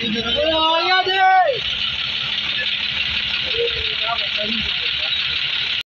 आया दे